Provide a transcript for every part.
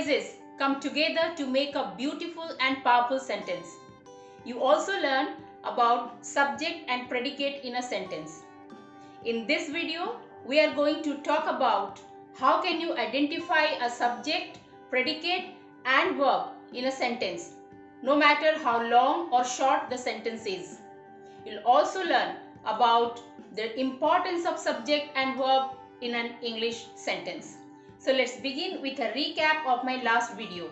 phrases come together to make a beautiful and powerful sentence. You also learn about subject and predicate in a sentence. In this video, we are going to talk about how can you identify a subject, predicate and verb in a sentence, no matter how long or short the sentence is. You'll also learn about the importance of subject and verb in an English sentence. So let's begin with a recap of my last video.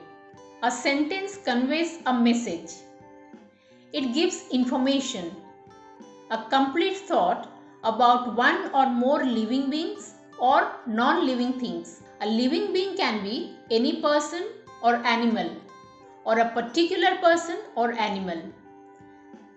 A sentence conveys a message. It gives information, a complete thought about one or more living beings or non-living things. A living being can be any person or animal or a particular person or animal.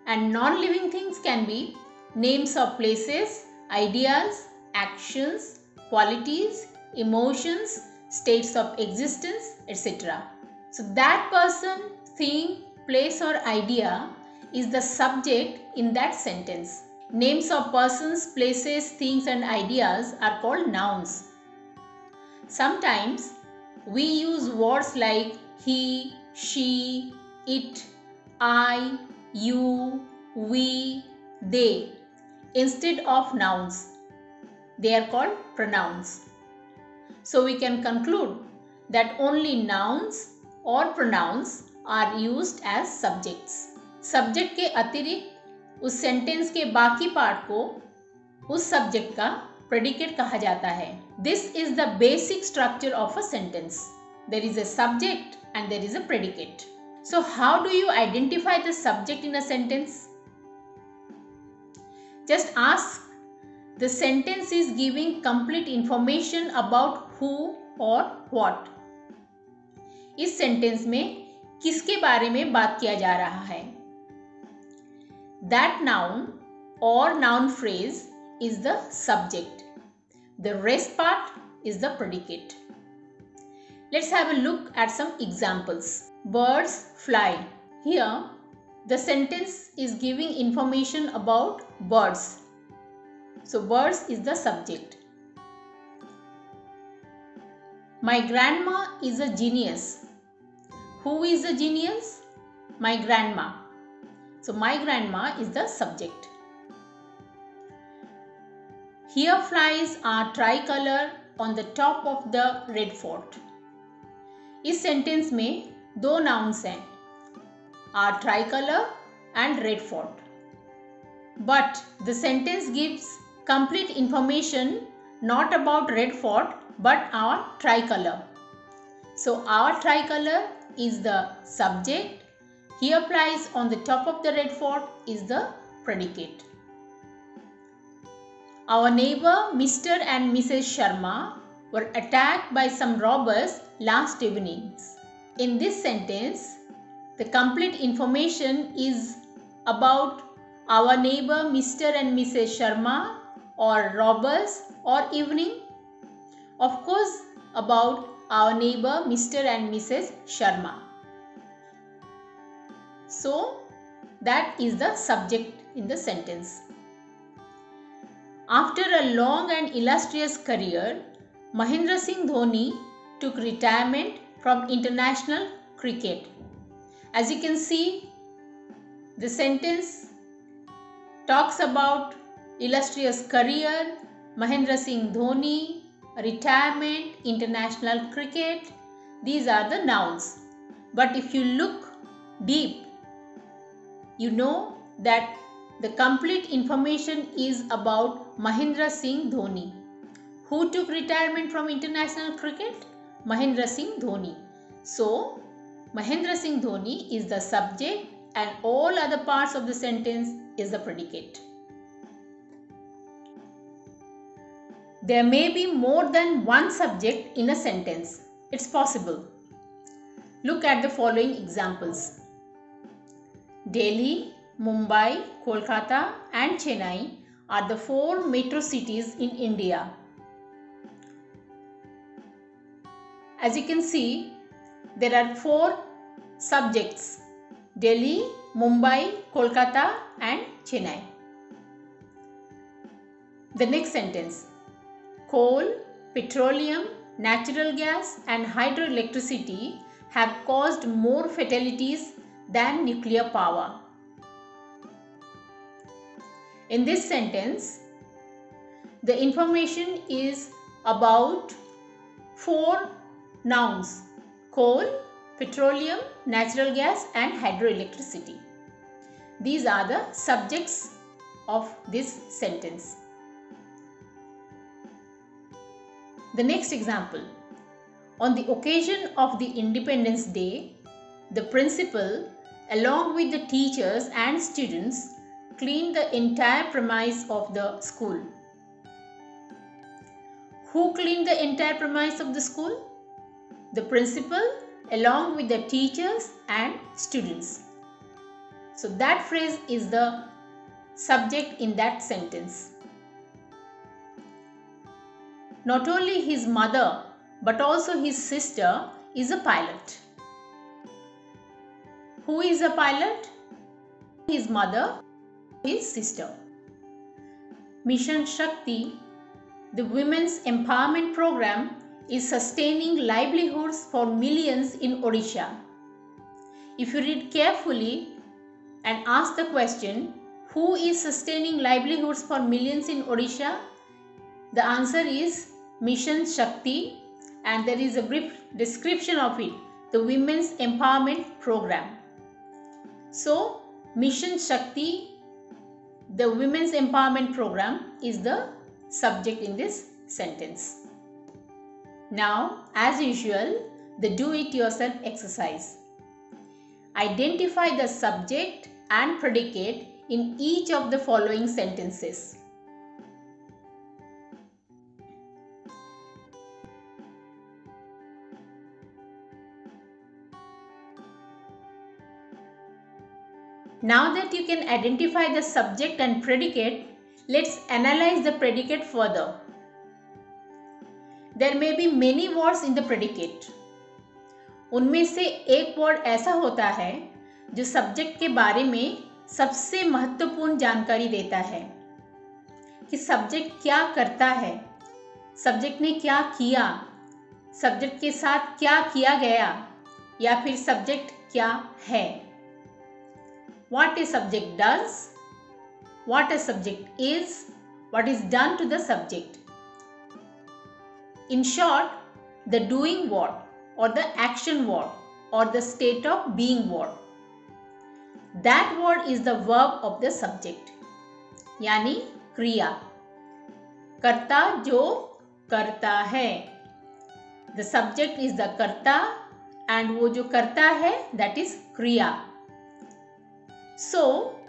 And non-living things can be names of places, ideas, actions, qualities, emotions, states of existence, etc. So that person, thing, place or idea is the subject in that sentence. Names of persons, places, things and ideas are called nouns. Sometimes we use words like he, she, it, I, you, we, they instead of nouns. They are called pronouns. So we can conclude that only nouns or pronouns are used as subjects. Subject के अतिरिक्त उस sentence के बाकी part को उस subject का predicate कहा जाता है this is the basic structure of a sentence there is a subject and there is a predicate so how do you identify the subject in a sentence Just ask the sentence is giving complete information about who और what इस sentence में किसके बारे में बात किया जा रहा है? दैट नाउन और noun phrase is the subject the rest part is the predicate let's have a look at some examples birds fly here the sentence is giving information about birds so birds is the subject My grandma is a genius. Who is a genius? My grandma. So my grandma is the subject. Here flies are tricolor on the top of the red fort. इस sentence में दो nouns हैं are tricolor and red fort. But the sentence gives complete information not about red fort but our tricolor. So our tricolor is the subject. He applies on the top of the red fort is the predicate. Our neighbor Mr. and Mrs. Sharma were attacked by some robbers last evening. In this sentence, the complete information is about our neighbor Mr. and Mrs. Sharma or robbers or evening. Of course, about our neighbor Mr. and Mrs. Sharma. So, that is the subject in the sentence. After a long and illustrious career, Mahendra Singh Dhoni took retirement from international cricket. As you can see, the sentence talks about illustrious career, Mahendra Singh Dhoni, retirement, international cricket. These are the nouns. But if you look deep, you know that the complete information is about Mahendra Singh Dhoni. Who took retirement from international cricket? Mahendra Singh Dhoni. So, Mahendra Singh Dhoni is the subject and all other parts of the sentence is the predicate. There may be more than one subject in a sentence. It's possible. Look at the following examples. Delhi, Mumbai, Kolkata and Chennai are the four metro cities in India. As you can see, there are four subjects Delhi, Mumbai, Kolkata and Chennai. The next sentence Coal, petroleum, natural gas, and hydroelectricity have caused more fatalities than nuclear power. In this sentence, the information is about four nouns coal, petroleum, natural gas, and hydroelectricity. These are the subjects of this sentence. The next example. On the occasion of the Independence Day, the principal, along with the teachers and students, cleaned the entire premise of the school. Who cleaned the entire premise of the school? The principal along with the teachers and students. So that phrase is the subject in that sentence. Not only his mother but also his sister is a pilot. Who is a pilot? His mother, his sister. Mission Shakti, the women's empowerment program, is sustaining livelihoods for millions in Odisha. If you read carefully and ask the question, who is sustaining livelihoods for millions in Odisha? The answer is Mission Shakti and there is a brief description of it, the Women's Empowerment Program. So, Mission Shakti, the Women's Empowerment Program is the subject in this sentence. Now, as usual, the do it yourself exercise. Identify the subject and predicate in each of the following sentences. Now that you can identify the subject and predicate, let's analyze the predicate further. There may be many words in the predicate उनमें से एक word ऐसा होता है जो subject के बारे में सबसे महत्वपूर्ण जानकारी देता है कि सब्जेक्ट क्या करता है सब्जेक्ट ने क्या किया सब्जेक्ट के साथ क्या किया गया या फिर सब्जेक्ट क्या है what a subject does, what a subject is, what is done to the subject. In short, the doing what or the action what or the state of being what. That word is the verb of the subject. यानी क्रिया कर्ता जो करता है the subject is the कर्ता and वो जो करता है दैट इज़ क्रिया so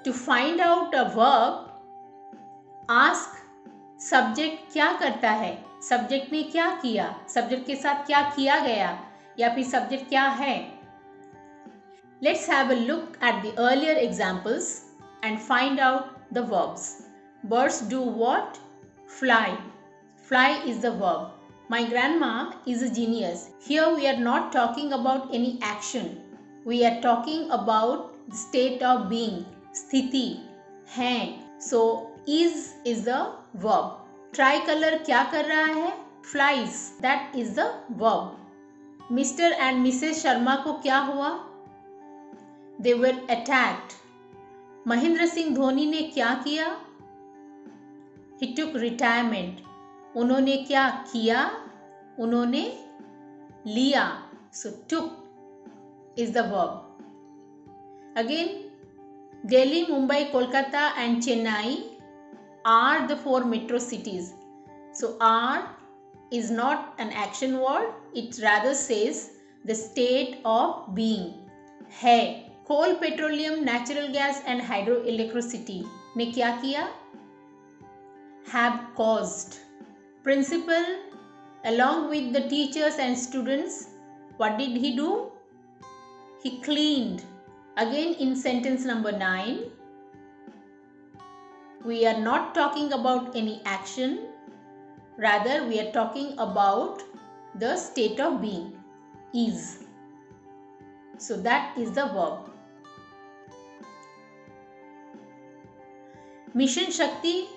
to find out a verb ask subject क्या करता है? सब्जेक्ट ने क्या किया? सब्जेक्ट के साथ क्या किया गया? या फिर सब्जेक्ट क्या है? Let's have a look at the earlier examples and find out the verbs birds do what fly fly is the verb My grandma is a genius. Here we are not talking about any action. We are talking about state of being, स्थिति hai. So is is the verb. Tricolour क्या कर रहा है flies that is the verb Mr and Mrs Sharma को क्या हुआ they were attacked Mahendra Singh Dhoni ने क्या किया ही टुक रिटायरमेंट उन्होंने क्या किया उन्होंने लिया so took is the verb Again, Delhi, Mumbai, Kolkata and Chennai are the four metro cities. So are is not an action word. It rather says the state of being. Hey, Coal, petroleum, natural gas and hydroelectricity Ne kya किया? Have caused. Principal along with the teachers and students what did he do? He cleaned Again in sentence number 9 we are not talking about any action, rather, we are talking about the state of being is. So, that is the verb. Mission Shakti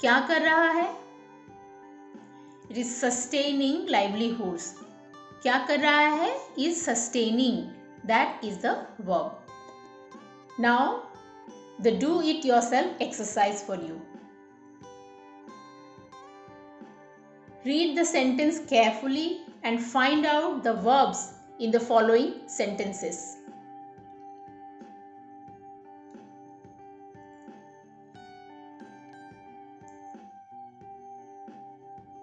क्या कर रहा है it is sustaining livelihoods क्या कर रहा है is sustaining that is the verb. Now, the do it yourself exercise for you. Read the sentence carefully and find out the verbs in the following sentences.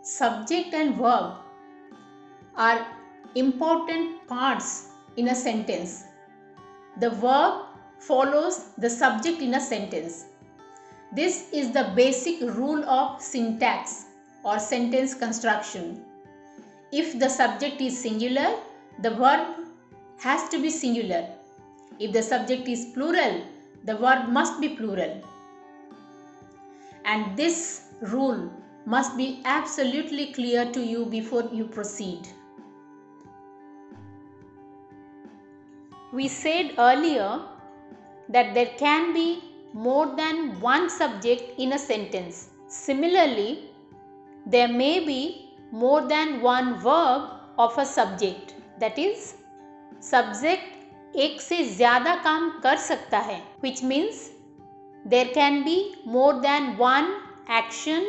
Subject and verb are important parts in a sentence. The verb follows the subject in a sentence. This is the basic rule of syntax or sentence construction. If the subject is singular, the verb has to be singular. If the subject is plural, the verb must be plural. And this rule must be absolutely clear to you before you proceed. We said earlier that there can be more than one subject in a sentence. Similarly, there may be more than one verb of a subject. That is, subject एक से ज़्यादा काम कर सकता है which means there can be more than one action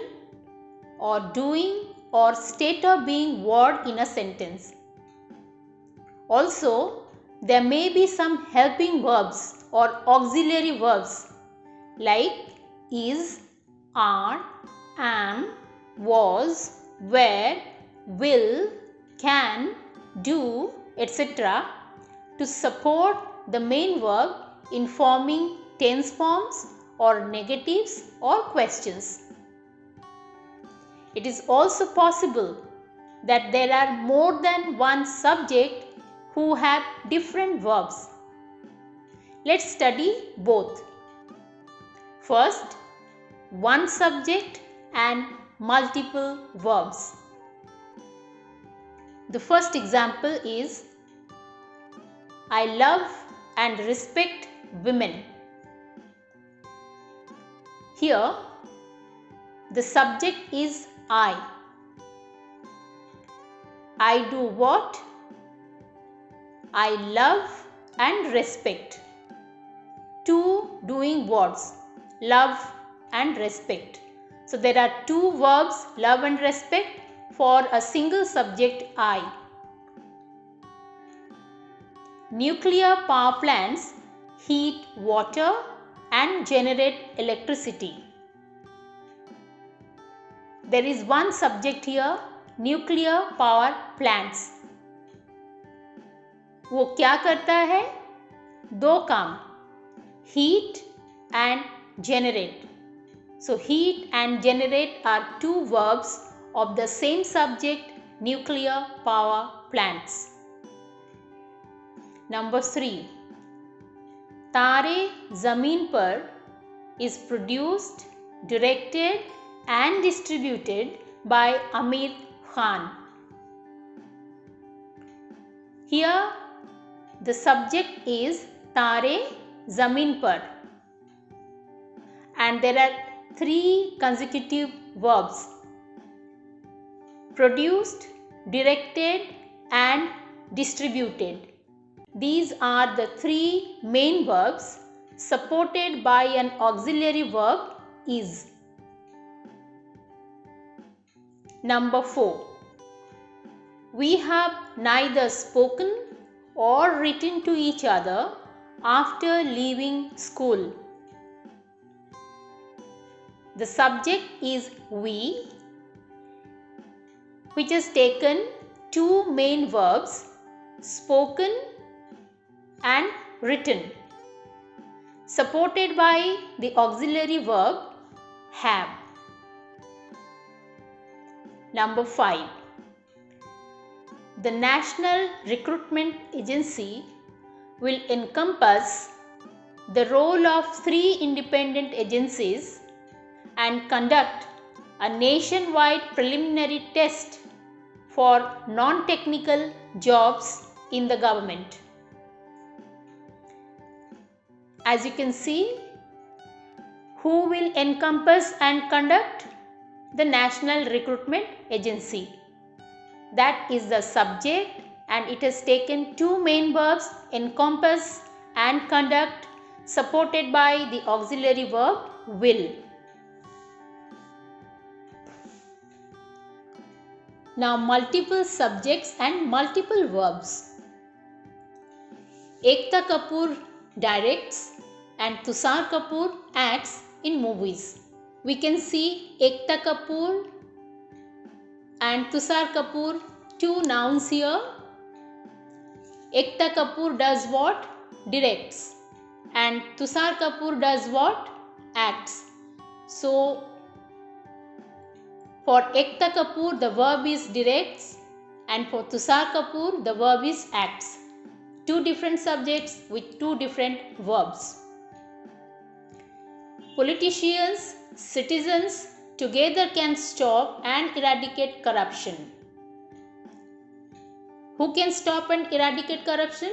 or doing or state of being word in a sentence. Also, there may be some helping verbs or auxiliary verbs like is, are, am, was, were, will, can, do, etc. to support the main verb in forming tense forms or negatives or questions. It is also possible that there are more than one subject who have different verbs. Let's study both. First, one subject and multiple verbs. The first example is I love and respect women. Here, the subject is I. I do what? I love and respect. Two doing words love and respect. So there are two verbs love and respect for a single subject I. Nuclear power plants heat water and generate electricity. There is one subject here nuclear power plants. वो क्या करता है? दो काम heat and generate so heat and generate are two verbs of the same subject nuclear power plants number three Taare Zameen Par is produced directed and distributed by Aamir Khan here the subject is Taare Zameen Par and there are three consecutive verbs produced, directed and distributed. These are the three main verbs supported by an auxiliary verb is. Number 4. We have neither spoken or written to each other after leaving school. The subject is we, which has taken two main verbs spoken and written, supported by the auxiliary verb have. Number 5. The National Recruitment Agency will encompass the role of three independent agencies and conduct a nationwide preliminary test for non-technical jobs in the government. As you can see, who will encompass and conduct? the National Recruitment Agency. That is the subject and it has taken two main verbs encompass and conduct supported by the auxiliary verb will. Now multiple subjects and multiple verbs. Ekta Kapoor directs and Tushar Kapoor acts in movies. We can see Ekta Kapoor and Tushar Kapoor, two nouns here. Ekta Kapoor does what? Directs. And Tushar Kapoor does what? Acts. So, for Ekta Kapoor, the verb is directs, and for Tushar Kapoor, the verb is acts. Two different subjects with two different verbs. Politicians, citizens together can stop and eradicate corruption. Who can stop and eradicate corruption?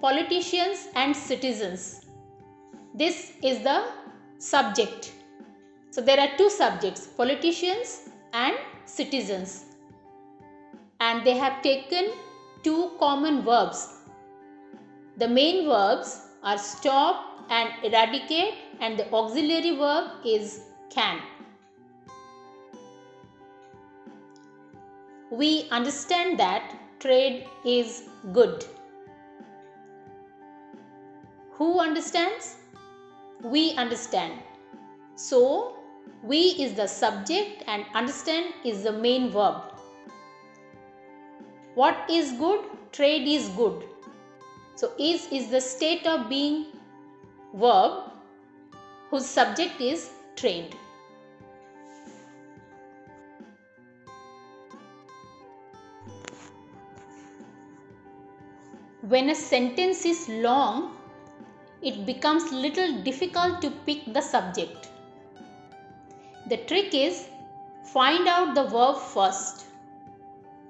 Politicians and citizens. This is the subject. So there are two subjects politicians and citizens. And they have taken two common verbs. The main verbs are stop and eradicate and the auxiliary verb is can. We understand that trade is good. Who understands? We understand. So, we is the subject and understand is the main verb. What is good? Trade is good. So, is is the state of being verb whose subject is trade. When a sentence is long, it becomes little difficult to pick the subject. The trick is find out the verb first.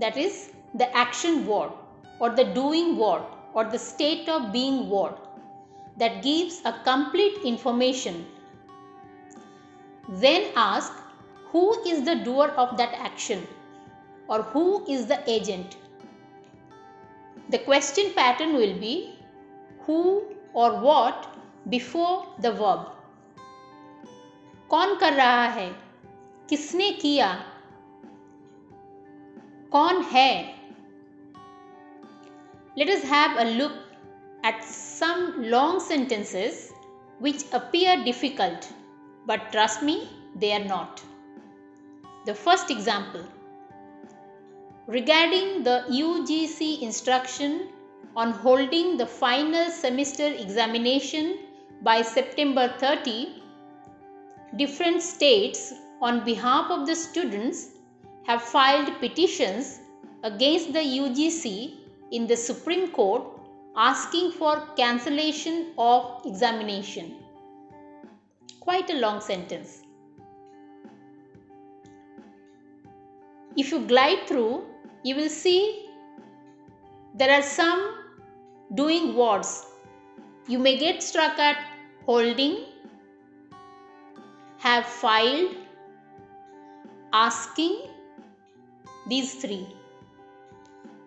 That is the action word or the doing word or the state of being word that gives a complete information. Then ask who is the doer of that action or who is the agent. The question pattern will be who or what before the verb. कौन कर रहा है किसने किया कौन है let us have a look at some long sentences which appear difficult, but trust me, they are not. The first example regarding the UGC instruction on holding the final semester examination by September 30, different states on behalf of the students have filed petitions against the UGC in the Supreme Court asking for cancellation of examination. Quite a long sentence. If you glide through, you will see there are some doing words. You may get struck at holding, have filed, asking, these three.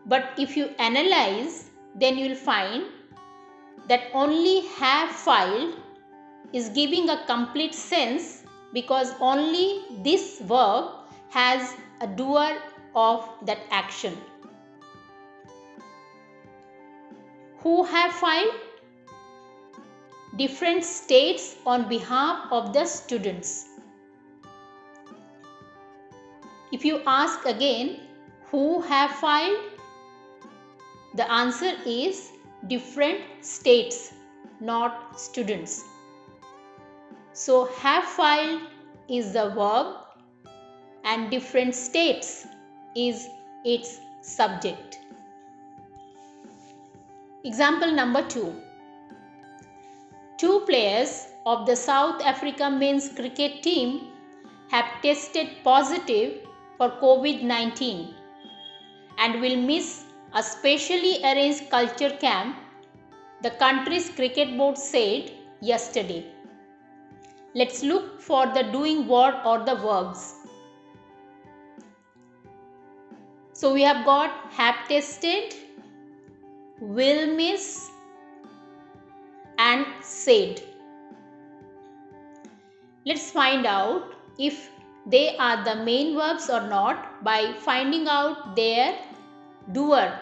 But if you analyze, then you will find that only have filed is giving a complete sense because only this verb has a doer of that action. Who have filed? Different states on behalf of the students. If you ask again, who have filed? The answer is different states, not students. So, have filed is the verb and different states is its subject. Example number 2. Two players of the South Africa men's cricket team have tested positive for COVID 19 and will miss a specially arranged culture camp, the country's cricket board said yesterday. Let's look for the doing word or the verbs. So we have got have tested, will miss and said. Let's find out if they are the main verbs or not by finding out their doer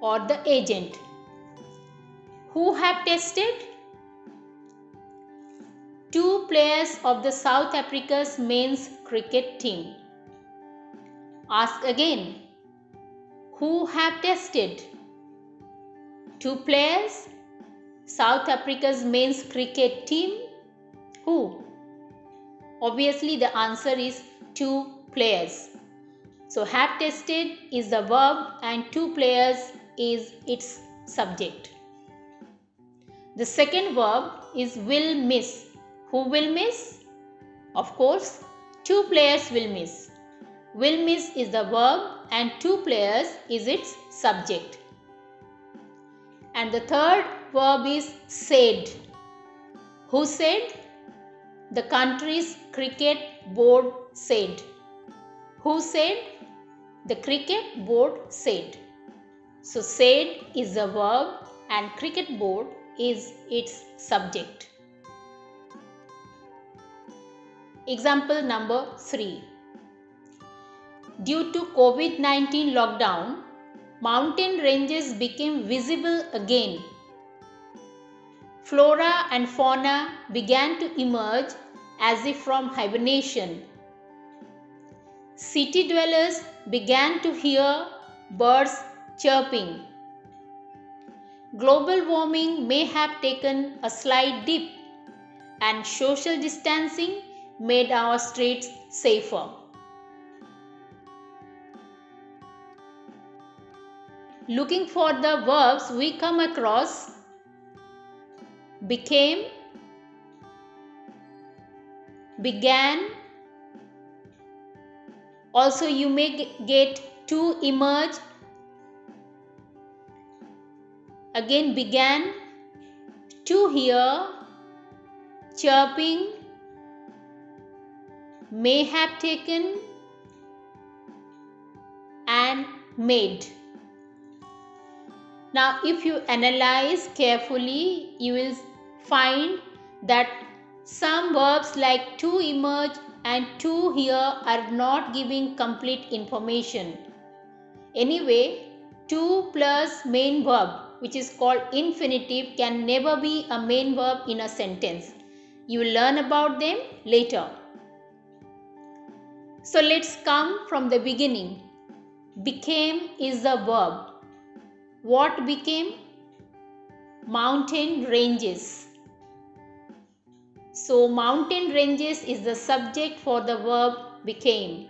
or the agent. Who have tested? Two players of the South Africa's men's cricket team. Ask again. Who have tested? Two players, South Africa's men's cricket team. Who? Obviously, the answer is two players. So, have tested is the verb and two players is its subject. The second verb is will miss. Who will miss? Of course, two players will miss. Will miss is the verb and two players is its subject. And the third verb is said. Who said? The country's cricket board said. Who said? The cricket board said. So, said is the verb and cricket board is its subject. Example number 3. Due to COVID 19 lockdown, mountain ranges became visible again. Flora and fauna began to emerge as if from hibernation. City dwellers began to hear birds chirping. Global warming may have taken a slight dip, and social distancing made our streets safer. Looking for the verbs we come across became, began. Also, you may get to emerge. Again, began, to hear, chirping, may have taken, and made. Now, if you analyze carefully, you will find that some verbs like to emerge and to hear are not giving complete information. Anyway, to plus main verb, which is called infinitive, can never be a main verb in a sentence. You will learn about them later. So let's come from the beginning. Became is the verb. What became? Mountain ranges. So, mountain ranges is the subject for the verb became.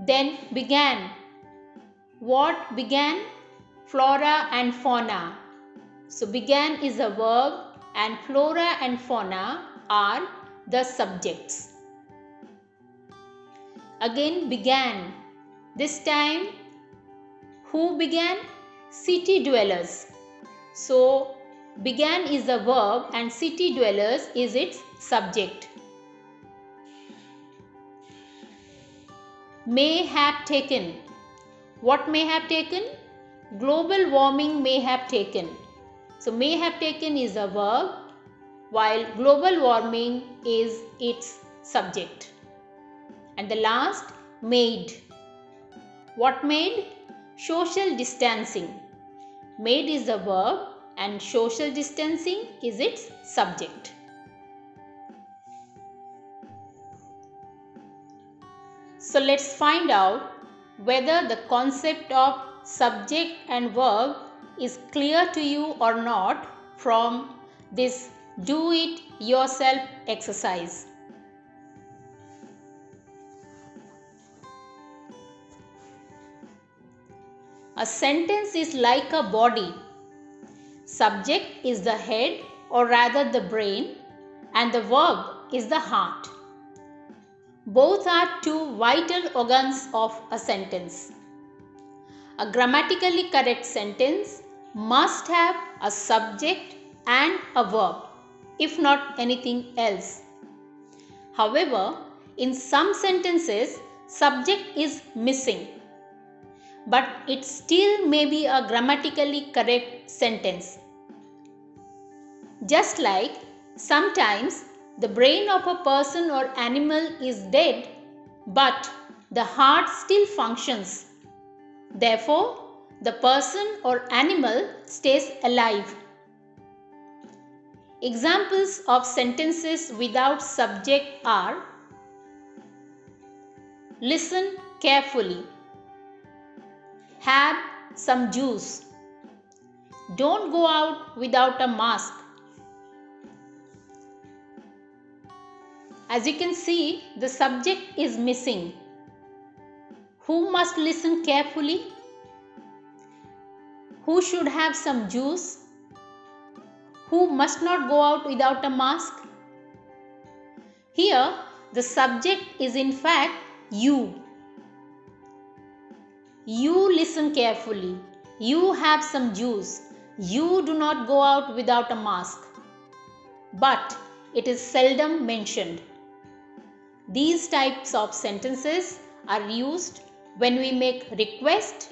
Then began. What began? Flora and fauna. So, began is a verb and flora and fauna are the subjects. Again, began this time, who began? City dwellers. So, began is the verb and city dwellers is its subject. May have taken. What may have taken? Global warming may have taken. So, may have taken is a verb while global warming is its subject. And the last, made. What made? Social distancing. Made is the verb and social distancing is its subject. So let's find out whether the concept of subject and verb is clear to you or not from this do it yourself exercise. A sentence is like a body. Subject is the head or rather the brain and the verb is the heart. Both are two vital organs of a sentence. A grammatically correct sentence must have a subject and a verb, if not anything else. However, in some sentences subject is missing but it still may be a grammatically correct sentence. Just like sometimes the brain of a person or animal is dead but the heart still functions. Therefore, the person or animal stays alive. Examples of sentences without subject are Listen carefully. Have some juice. Don't go out without a mask. As you can see, the subject is missing. Who must listen carefully? Who should have some juice? Who must not go out without a mask? Here, the subject is in fact you. You listen carefully. You have some juice. You do not go out without a mask. But it is seldom mentioned. These types of sentences are used when we make request,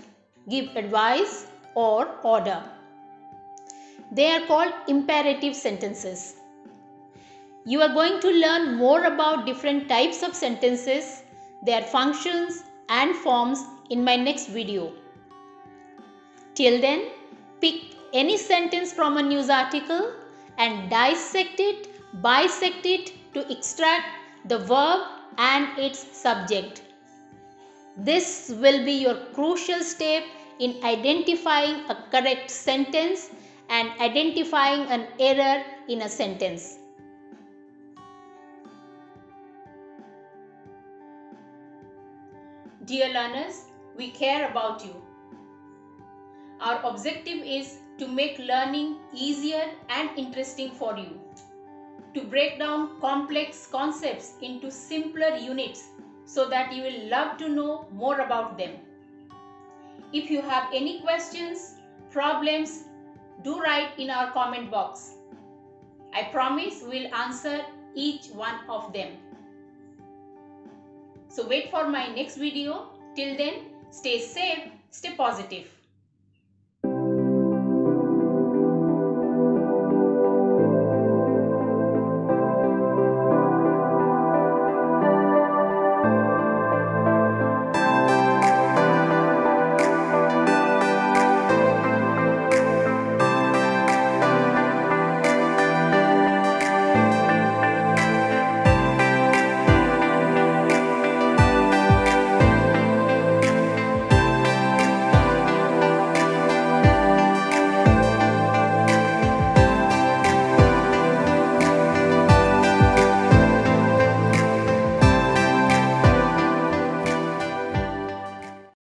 give advice or order. They are called imperative sentences. You are going to learn more about different types of sentences, their functions and forms in my next video. Till then, pick any sentence from a news article and dissect it, bisect it to extract the verb and its subject. This will be your crucial step in identifying a correct sentence and identifying an error in a sentence. Dear learners, we care about you. Our objective is to make learning easier and interesting for you. To break down complex concepts into simpler units so that you will love to know more about them. If you have any questions, problems, do write in our comment box. I promise we'll answer each one of them. So wait for my next video. Till then, stay safe, stay positive.